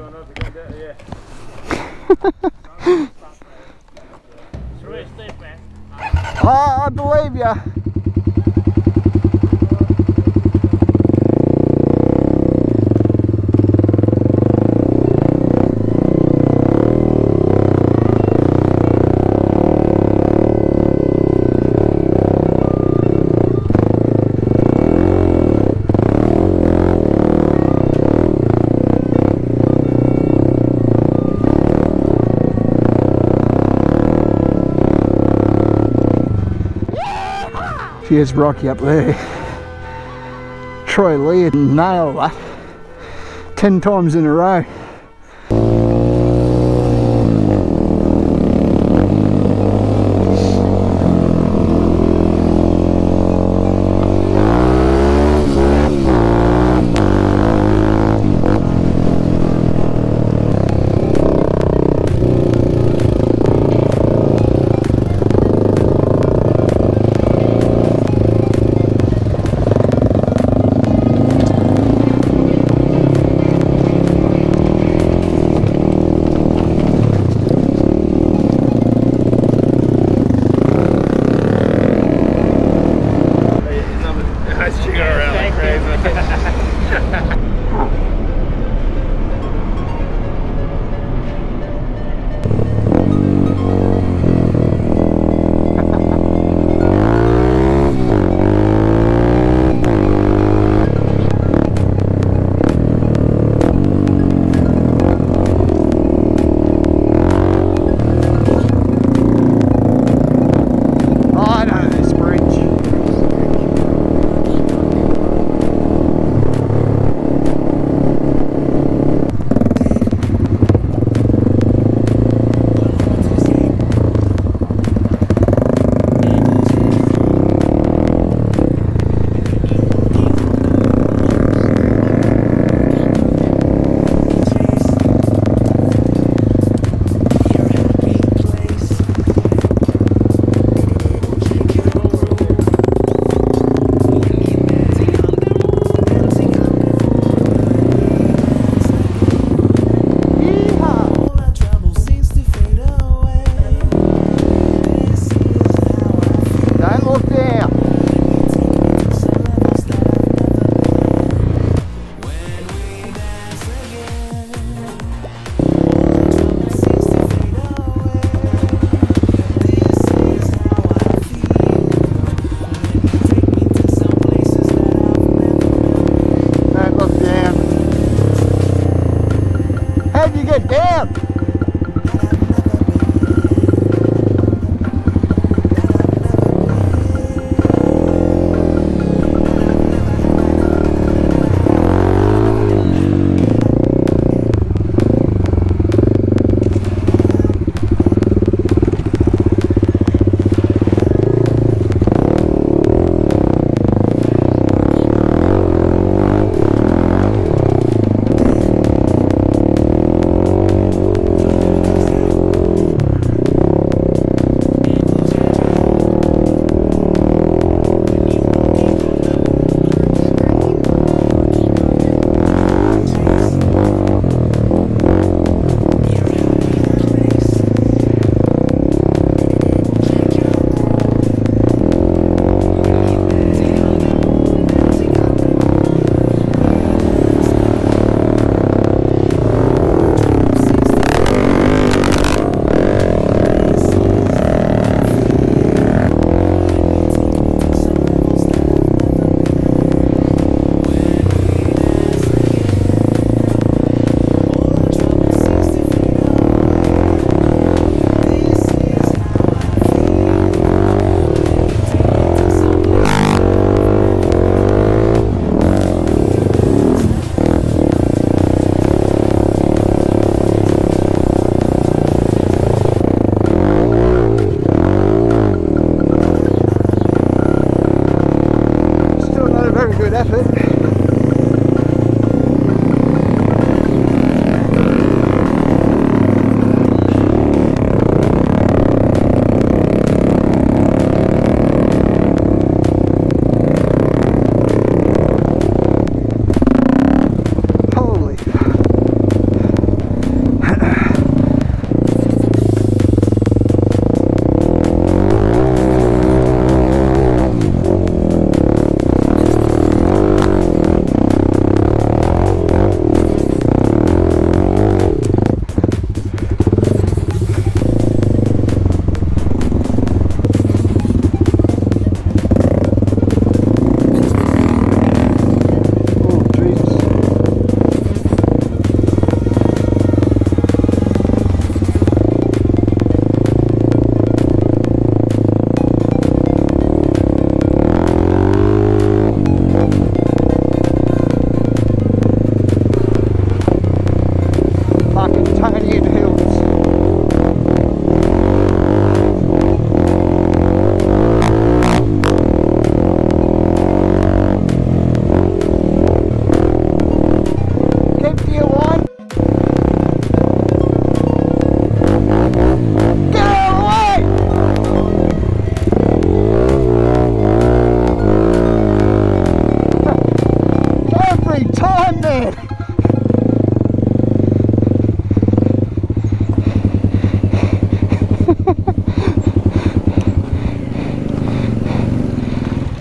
going up, gonna do it, yeah. it's really steep, man. I believe ya. Here's Rocky up there. Troy Lee nailed that 10 times in a row.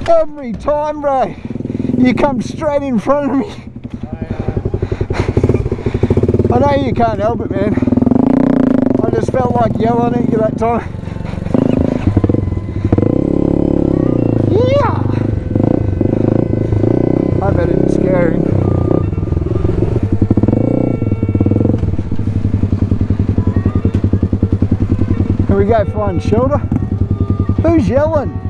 Every time, bro. You come straight in front of me. I know you can't help it, man. I just felt like yelling at you that time. Yeah! I bet it's scary. Can we go find shelter? Who's yelling?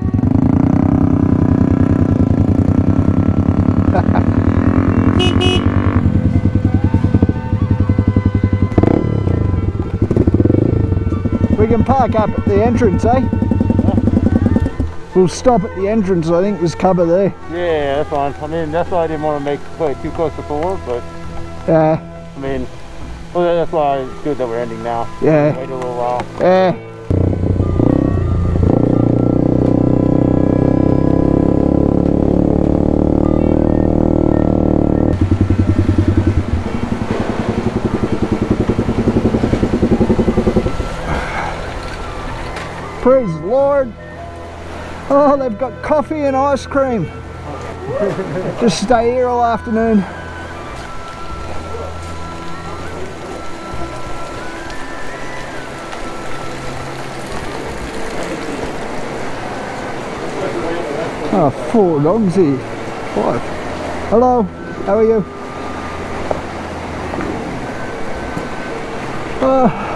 Can park up at the entrance, eh? We'll stop at the entrance, I think there's cover there. Yeah, that's fine. I mean, that's why I didn't want to make it too close to forward, but Yeah, I mean, well, that's why it's good that we're ending now. yeah, Wait a little while. yeah. Praise the Lord. Oh, they've got coffee and ice cream. Just stay here all afternoon. Oh, four dogs here. Hello, how are you? Oh,